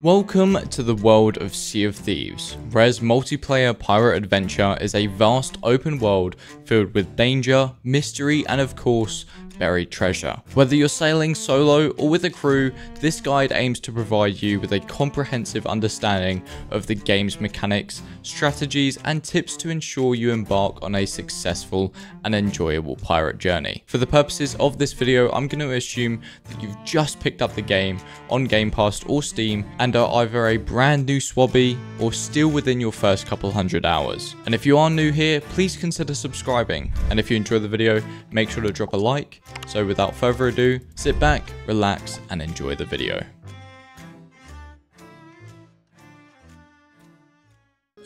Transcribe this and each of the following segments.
Welcome to the world of Sea of Thieves. Rare's multiplayer pirate adventure is a vast open world filled with danger, mystery, and of course, buried treasure. Whether you're sailing solo or with a crew, this guide aims to provide you with a comprehensive understanding of the game's mechanics, strategies, and tips to ensure you embark on a successful and enjoyable pirate journey. For the purposes of this video, I'm going to assume that you've just picked up the game on Game Pass or Steam and are either a brand new swabby or still within your first couple hundred hours. And if you are new here, please consider subscribing. And if you enjoy the video, make sure to drop a like. So without further ado, sit back, relax, and enjoy the video.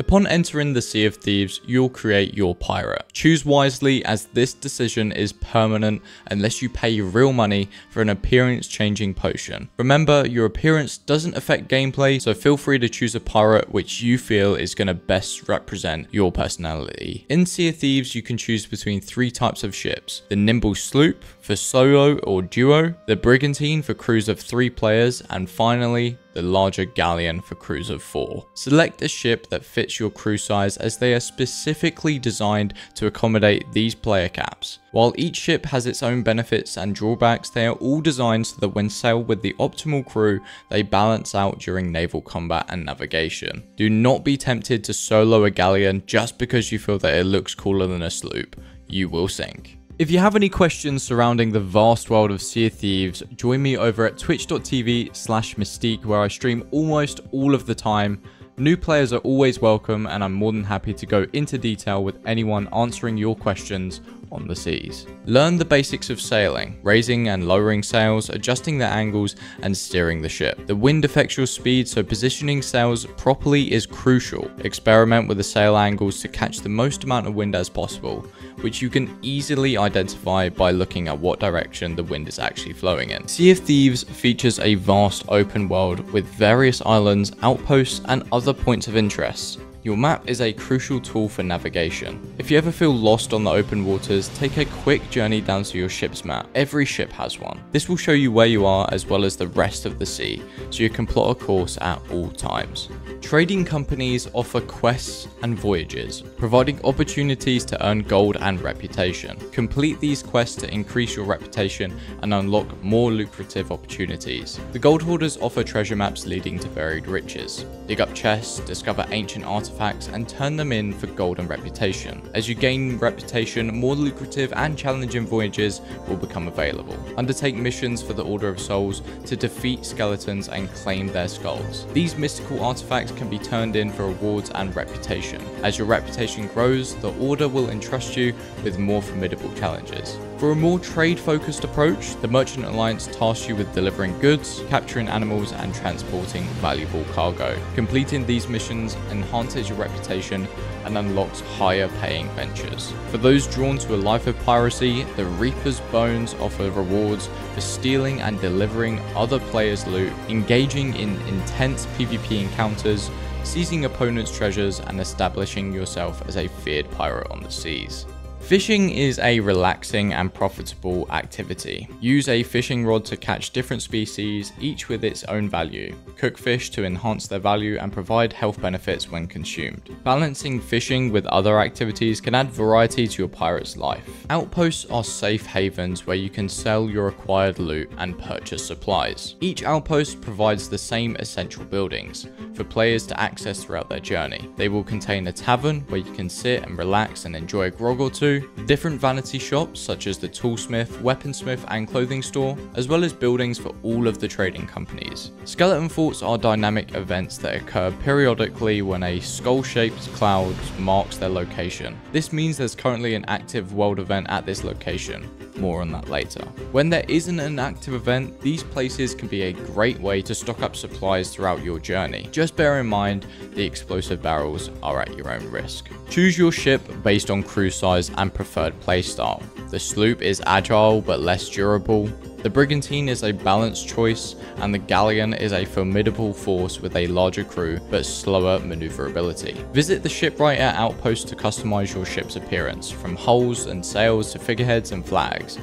Upon entering the Sea of Thieves, you'll create your pirate. Choose wisely as this decision is permanent unless you pay real money for an appearance changing potion. Remember, your appearance doesn't affect gameplay, so feel free to choose a pirate which you feel is going to best represent your personality. In Sea of Thieves, you can choose between three types of ships. The Nimble Sloop for solo or duo, the Brigantine for crews of three players, and finally, the larger galleon for crews of 4. Select a ship that fits your crew size as they are specifically designed to accommodate these player caps. While each ship has its own benefits and drawbacks, they are all designed so that when sailed with the optimal crew, they balance out during naval combat and navigation. Do not be tempted to solo a galleon just because you feel that it looks cooler than a sloop. You will sink. If you have any questions surrounding the vast world of Sea of Thieves, join me over at twitch.tv slash mystiqux where I stream almost all of the time. New players are always welcome and I'm more than happy to go into detail with anyone answering your questions on the seas. Learn the basics of sailing, raising and lowering sails, adjusting their angles, and steering the ship. The wind affects your speed, so positioning sails properly is crucial. Experiment with the sail angles to catch the most amount of wind as possible, which you can easily identify by looking at what direction the wind is actually flowing in. Sea of Thieves features a vast open world with various islands, outposts, and other points of interest. Your map is a crucial tool for navigation. If you ever feel lost on the open waters, take a quick journey down to your ship's map. Every ship has one. This will show you where you are as well as the rest of the sea, so you can plot a course at all times. Trading companies offer quests and voyages, providing opportunities to earn gold and reputation. Complete these quests to increase your reputation and unlock more lucrative opportunities. The gold hoarders offer treasure maps leading to buried riches. Dig up chests, discover ancient artifacts, and turn them in for gold and reputation. As you gain reputation, more lucrative and challenging voyages will become available. Undertake missions for the Order of Souls to defeat skeletons and claim their skulls. These mystical artifacts can be turned in for rewards and reputation. As your reputation grows, the Order will entrust you with more formidable challenges. For a more trade-focused approach, the Merchant Alliance tasks you with delivering goods, capturing animals, and transporting valuable cargo. Completing these missions enhances your reputation and unlocks higher paying ventures. For those drawn to a life of piracy, the Reaper's Bones offer rewards for stealing and delivering other players' loot, engaging in intense PvP encounters, seizing opponents' treasures, and establishing yourself as a feared pirate on the seas. Fishing is a relaxing and profitable activity. Use a fishing rod to catch different species, each with its own value. Cook fish to enhance their value and provide health benefits when consumed. Balancing fishing with other activities can add variety to your pirate's life. Outposts are safe havens where you can sell your acquired loot and purchase supplies. Each outpost provides the same essential buildings for players to access throughout their journey. They will contain a tavern where you can sit and relax and enjoy a grog or two, different vanity shops such as the toolsmith, weaponsmith and clothing store, as well as buildings for all of the trading companies. Skeleton forts are dynamic events that occur periodically when a skull-shaped cloud marks their location. This means there's currently an active world event at this location. More on that later. When there isn't an active event, these places can be a great way to stock up supplies throughout your journey. Just bear in mind, the explosive barrels are at your own risk. Choose your ship based on crew size and preferred playstyle. The sloop is agile but less durable. The Brigantine is a balanced choice, and the Galleon is a formidable force with a larger crew but slower maneuverability. Visit the shipwright at Outpost to customize your ship's appearance, from hulls and sails to figureheads and flags.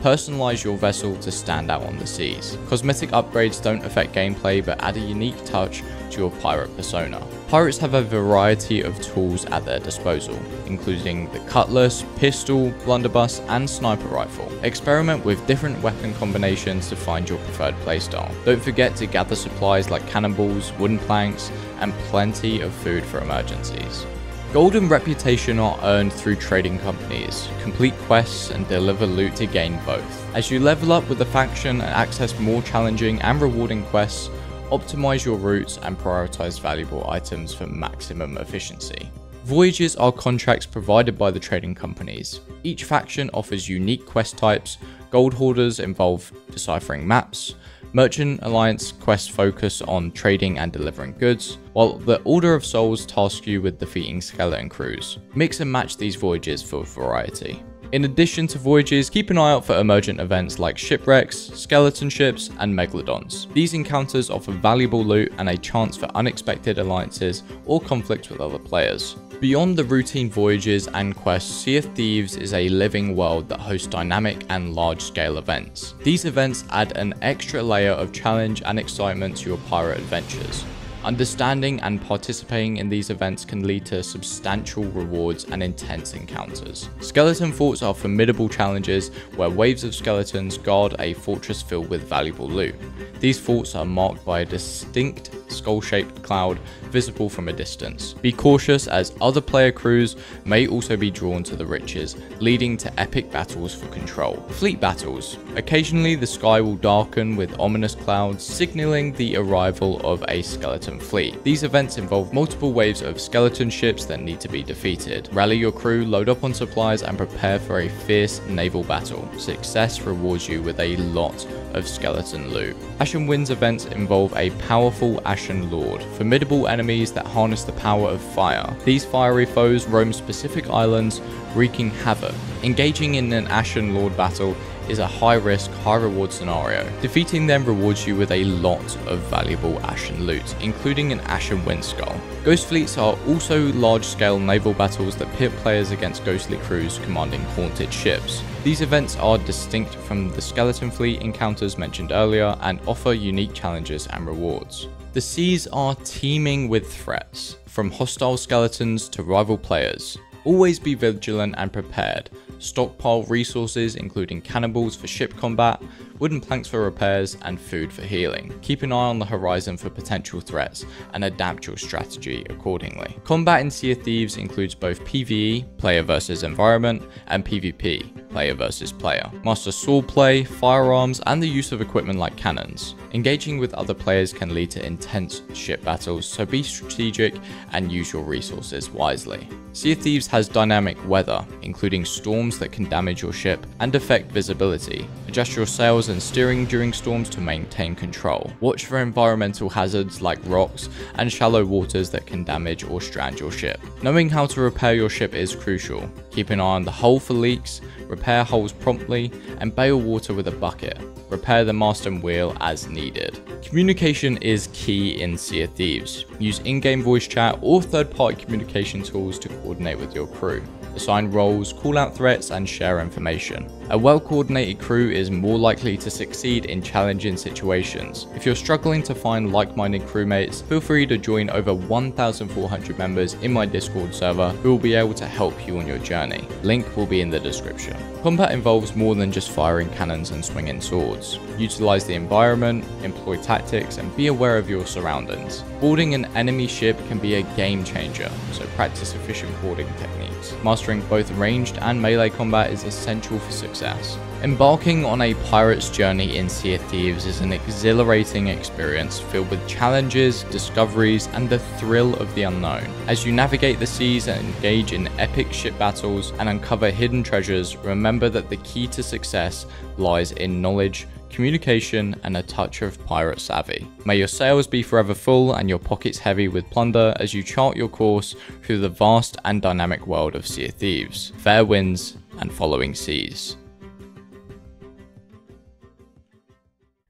Personalize your vessel to stand out on the seas. Cosmetic upgrades don't affect gameplay but add a unique touch to your pirate persona. Pirates have a variety of tools at their disposal, including the cutlass, pistol, blunderbuss, and sniper rifle. Experiment with different weapon combinations to find your preferred playstyle. Don't forget to gather supplies like cannonballs, wooden planks, and plenty of food for emergencies. Gold and reputation are earned through trading companies. Complete quests and deliver loot to gain both. As you level up with the faction and access more challenging and rewarding quests, optimize your routes and prioritize valuable items for maximum efficiency. Voyages are contracts provided by the trading companies. Each faction offers unique quest types, gold hoarders involve deciphering maps, Merchant Alliance quests focus on trading and delivering goods, while the Order of Souls task you with defeating skeleton crews. Mix and match these voyages for variety. In addition to voyages, keep an eye out for emergent events like shipwrecks, skeleton ships, and megalodons. These encounters offer valuable loot and a chance for unexpected alliances or conflicts with other players. Beyond the routine voyages and quests, Sea of Thieves is a living world that hosts dynamic and large-scale events. These events add an extra layer of challenge and excitement to your pirate adventures. Understanding and participating in these events can lead to substantial rewards and intense encounters. Skeleton forts are formidable challenges where waves of skeletons guard a fortress filled with valuable loot. These forts are marked by a distinct skull-shaped cloud visible from a distance. Be cautious as other player crews may also be drawn to the riches, leading to epic battles for control. Fleet battles. Occasionally the sky will darken with ominous clouds, signaling the arrival of a skeleton skeleton fleet. These events involve multiple waves of skeleton ships that need to be defeated. Rally your crew, load up on supplies, and prepare for a fierce naval battle. Success rewards you with a lot of skeleton loot. Ashen Winds events involve a powerful Ashen Lord, formidable enemies that harness the power of fire. These fiery foes roam specific islands, wreaking havoc. Engaging in an Ashen Lord battle is a high risk, high reward scenario. Defeating them rewards you with a lot of valuable Ashen loot, including an Ashen Windskull. Ghost fleets are also large scale naval battles that pit players against ghostly crews commanding haunted ships. These events are distinct from the Skeleton Fleet encounters mentioned earlier and offer unique challenges and rewards. The seas are teeming with threats, from hostile skeletons to rival players. Always be vigilant and prepared. Stockpile resources including cannonballs for ship combat, wooden planks for repairs, and food for healing. Keep an eye on the horizon for potential threats and adapt your strategy accordingly. Combat in Sea of Thieves includes both PvE, player versus environment, and PvP, player versus player. Master swordplay, firearms, and the use of equipment like cannons. Engaging with other players can lead to intense ship battles, so be strategic and use your resources wisely. Sea of Thieves has dynamic weather, including storms that can damage your ship and affect visibility. Adjust your sails and steering during storms to maintain control. Watch for environmental hazards like rocks and shallow waters that can damage or strand your ship. Knowing how to repair your ship is crucial. Keep an eye on the hull for leaks, repair holes promptly, and bail water with a bucket. Repair the mast and wheel as needed. Communication is key in Sea of Thieves. Use in-game voice chat or third-party communication tools to coordinate with your crew assign roles, call out threats, and share information. A well-coordinated crew is more likely to succeed in challenging situations. If you're struggling to find like-minded crewmates, feel free to join over 1,400 members in my Discord server who will be able to help you on your journey. Link will be in the description. Combat involves more than just firing cannons and swinging swords. Utilize the environment, employ tactics, and be aware of your surroundings. Boarding an enemy ship can be a game changer, so practice efficient boarding techniques. Mastering both ranged and melee combat is essential for success. Embarking on a pirate's journey in Sea of Thieves is an exhilarating experience filled with challenges, discoveries, and the thrill of the unknown. As you navigate the seas and engage in epic ship battles and uncover hidden treasures, remember that the key to success lies in knowledge, communication, and a touch of pirate savvy. May your sails be forever full and your pockets heavy with plunder as you chart your course through the vast and dynamic world of Sea of Thieves. Fair winds and following seas.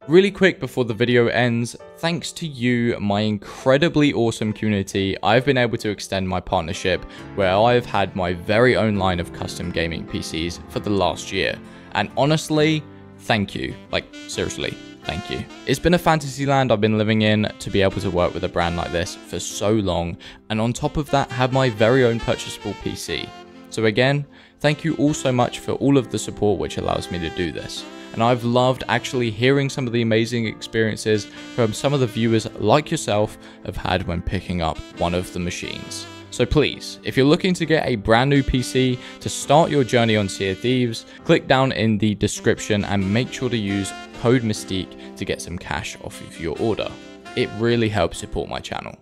Really quick before the video ends, thanks to you, my incredibly awesome community, I've been able to extend my partnership where I've had my very own line of custom gaming PCs for the last year. And honestly, thank you. Like, seriously, thank you. It's been a fantasy land I've been living in to be able to work with a brand like this for so long, and on top of that, have my very own purchasable PC. So, again, thank you all so much for all of the support which allows me to do this. And I've loved actually hearing some of the amazing experiences from some of the viewers like yourself have had when picking up one of the machines. So please, if you're looking to get a brand new PC to start your journey on Sea of Thieves, click down in the description and make sure to use code Mystiqux to get some cash off of your order. It really helps support my channel.